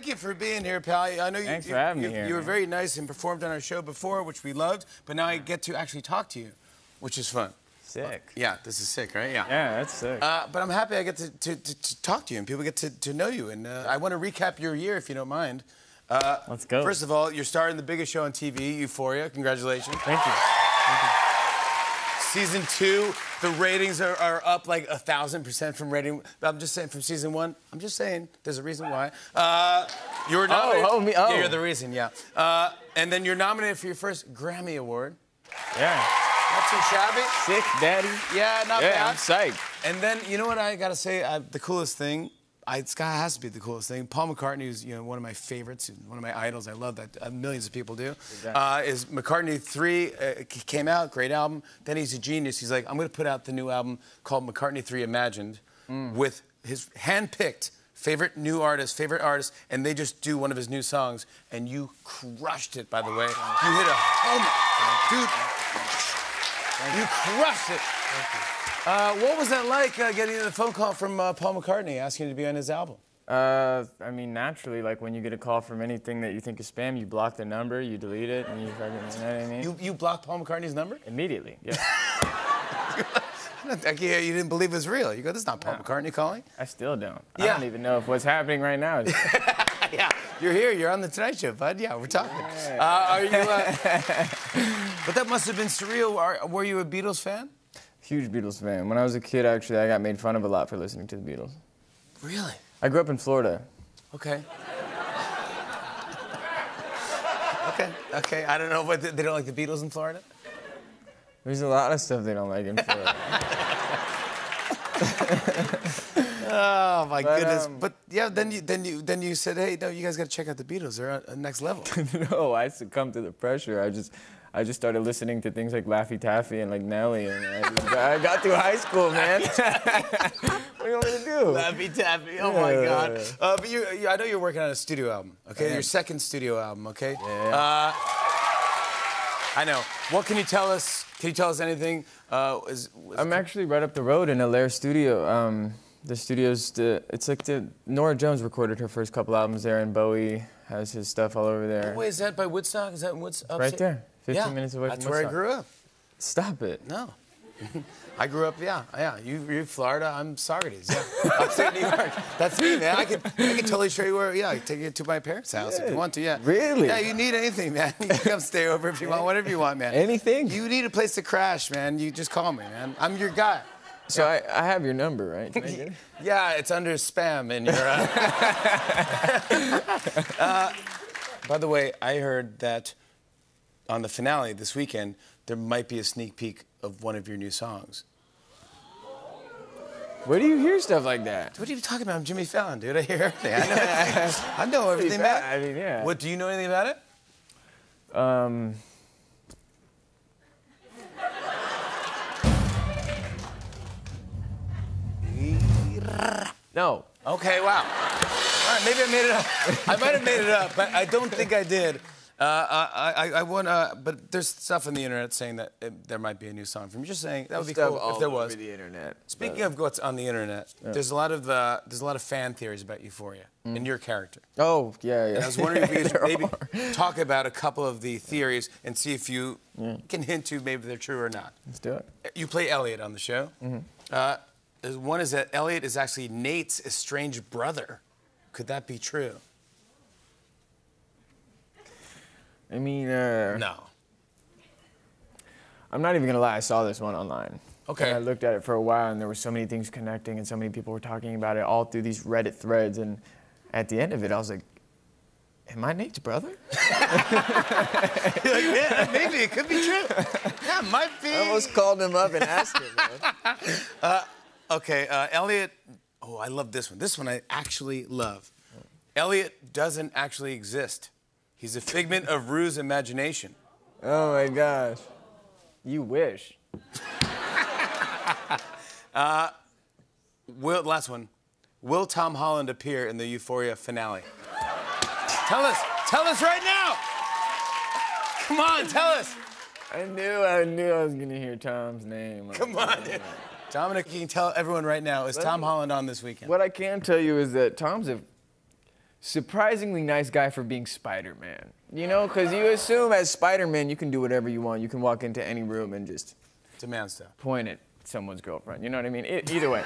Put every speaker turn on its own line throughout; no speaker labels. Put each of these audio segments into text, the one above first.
thank you for being here, pal. I know you,
Thanks
you,
for having
you,
me here,
you were
man.
very nice and performed on our show before, which we loved. But now I get to actually talk to you, which is fun.
Sick.
Yeah, this is sick, right? Yeah.
Yeah, that's sick.
Uh, but I'm happy I get to, to, to, to talk to you and people get to, to know you. And uh, I want to recap your year, if you don't mind. Uh,
Let's go.
First of all, you're starring the biggest show on TV, Euphoria. Congratulations.
Thank you.
Season two, the ratings are, are up like a thousand percent from rating. I'm just saying from season one. I'm just saying there's a reason why. Uh, you were nominated.
oh, me- oh.
Yeah, you're the reason. Yeah. Uh, and then you're nominated for your first Grammy Award.
Yeah.
Not too shabby.
Sick, daddy.
Yeah, not
Yeah, I'm psyched.
And then you know what I gotta say? Uh, the coolest thing. I, it's to be the coolest thing. Paul McCartney is you know one of my favorites, one of my idols. I love that. Uh, millions of people do. Uh, is McCartney three uh, came out, great album. Then he's a genius. He's like, I'm gonna put out the new album called McCartney Three Imagined, with his hand-picked favorite new artists, favorite artists, and they just do one of his new songs, and you crushed it. By the way, you hit a home, dude. You crushed it. Uh, what was that like uh, getting a phone call from uh, Paul McCartney asking you to be on his album?
Uh, I mean, naturally, like when you get a call from anything that you think is spam, you block the number, you delete it, and you fucking, you know what I mean?
You, you blocked Paul McCartney's number?
Immediately, yeah.
I you didn't believe it was real. You go, this is not Paul McCartney calling.
I still don't. I don't even know if what's happening right now is
yeah, you're here. You're on the Tonight Show, bud. Yeah, we're talking. Uh, are you? Uh, but that must have been surreal. Are, were you a Beatles fan?
Huge Beatles fan. When I was a kid, actually, I got made fun of a lot for listening to the Beatles.
Really?
I grew up in Florida.
Okay. okay. Okay. I don't know, but they don't like the Beatles in Florida.
There's a lot of stuff they don't like in Florida.
Oh my
But,
goodness!
um,
but yeah, then you then you then you said, hey, no, you guys got to check out the Beatles. They're at, at next level.
no, I succumbed to the pressure. I just, I just started listening to things like Laffy Taffy and like Nelly, and I, just, I got through high school, man. what do you want me to do?
Laffy Taffy. Oh my
Yeah.
God. Uh, but you, you, I know you're working on a studio album. Okay, your second studio album. Okay.
Yeah.
Uh, I know. What can you tell us? Can you tell us anything? Uh, is, was-
I'm actually right up the road in Allaire Studio. Um, the studio's the, it's like the Norah Jones recorded her first couple albums there, and Bowie has his stuff all over there.
Wait, is that by Woodstock? Is that in Woodstock?
Right there, 15
yeah,
minutes away from
That's where I grew up.
Stop it.
No. I grew up, yeah, yeah. You, you're Florida, I'm Saugerties, yeah. Upstate New York. That's me, man. I could, I could totally show you where, yeah, I could take you to my parents' house if you want to, yeah.
Really?
Yeah, you need anything, man. You can come stay over if you want, whatever you want, man.
Anything?
You need a place to crash, man. You just call me, man. I'm your guy.
So I, I have your number, right? Can I get it?
Yeah, it's under spam in your. Uh... Uh, by the way, I heard that on the finale this weekend there might be a sneak peek of one of your new songs.
Where do you hear stuff like that?
What are you talking about? I'm Jimmy Fallon, dude. I hear everything. I know everything. I know everything, man.
I mean, yeah.
What do you know anything about it?
Um, no.
Okay, wow. All right, maybe I made it up. I might have made it up, but I don't think I did. Uh, I, I, I want to, but there's stuff on the internet saying that it, there might be a new song from you. Just saying that would be
Stuff
cool
all
if there
over
was.
the internet.
Speaking of what's on the internet, there's a lot of uh, there's a lot of fan theories about Euphoria and your character.
Oh, yeah, yeah.
And I was wondering if you could maybe
are.
talk about a couple of the theories and see if you can hint to maybe they're true or not.
Let's do it.
You play Elliot on the show. Uh, there's one is that Elliot is actually Nate's estranged brother. Could that be true?
I mean, uh,
No.
I'm not even gonna lie. I saw this one online.
Okay.
And I looked at it for a while, and there were so many things connecting, and so many people were talking about it all through these Reddit threads. And at the end of it, I was like, "Am I Nate's brother?"
You're like, yeah, maybe it could be true. Yeah, it might be.
I almost called him up and asked him. man.
Okay, uh, Elliot. Oh, I love this one. This one I actually love. Elliot doesn't actually exist. He's a figment of Rue's imagination.
Oh my gosh. You wish.
Will, last one. Will Tom Holland appear in the Euphoria finale? tell us. Tell us right now. Come on, tell us.
I knew, I knew I was gonna hear Tom's name.
Come on. Dominic, you can tell everyone right now. Is Tom Holland on this weekend?
What I can tell you is that Tom's a surprisingly nice guy for being Spider-Man. You know, because you assume as Spider-Man you can do whatever you want. You can walk into any room and just It's a
Demand stuff.
point at someone's girlfriend. You know what I mean? E- either way.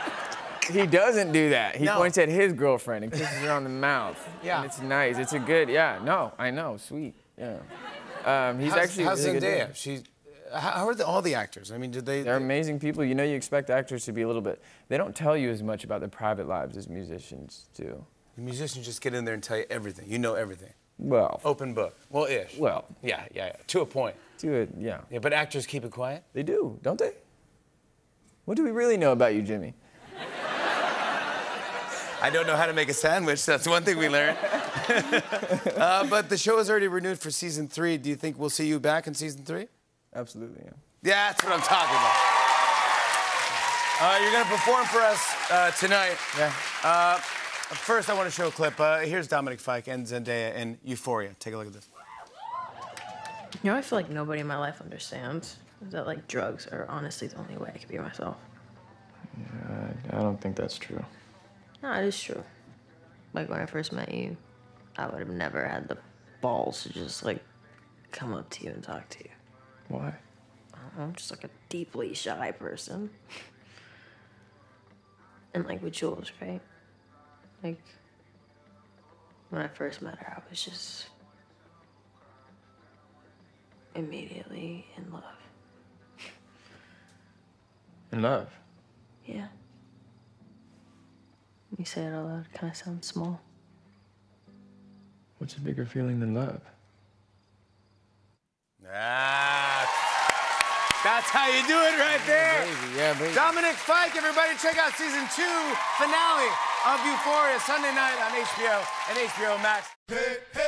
he doesn't do that. He
No.
points at his girlfriend and kisses her on the mouth.
Yeah.
And it's nice. It's a good, yeah, no, I know, sweet, yeah. Um, he's
how's,
actually
how's
really
Zendaya?
dude.
How, are the, all the actors? I mean, did they?
They're amazing people. You know, you expect actors to be a little bit, they don't tell you as much about their private lives as musicians do.
the musicians just get in there and tell you everything. You know everything.
Well,
Open book. Well, ish.
well,
Yeah, yeah, yeah. To a point.
To it, yeah.
Yeah, but actors keep it quiet.
They do, don't they? What do we really know about you, Jimmy?
I don't know how to make a sandwich. That's one thing we learned. uh, but the show is already renewed for season three. Do you think we'll see you back in season three?
Absolutely, yeah.
Yeah, that's what I'm talking about. Uh, you're gonna perform for us uh, tonight.
Yeah.
Uh, first, I want to show a clip. Uh, here's Dominic Fike and Zendaya in Euphoria. Take a look at this.
You know, I feel like nobody in my life understands is that like drugs are honestly the only way I can be myself.
Yeah, I don't think that's true.
No, it is true. Like when I first met you, I would have never had the balls to just like come up to you and talk to you.
Why?
Uh, I'm just like a deeply shy person. and like with Jules, right? Like when I first met her, I was just immediately in love.
In love.
Yeah. You say it out loud, kind of sounds small.
What's a bigger feeling than love?
That's, that's how you do it right there.
yeah, baby.
Dominic Fike, everybody, check out season two finale of Euphoria Sunday night on HBO and HBO Max.
Hey, hey.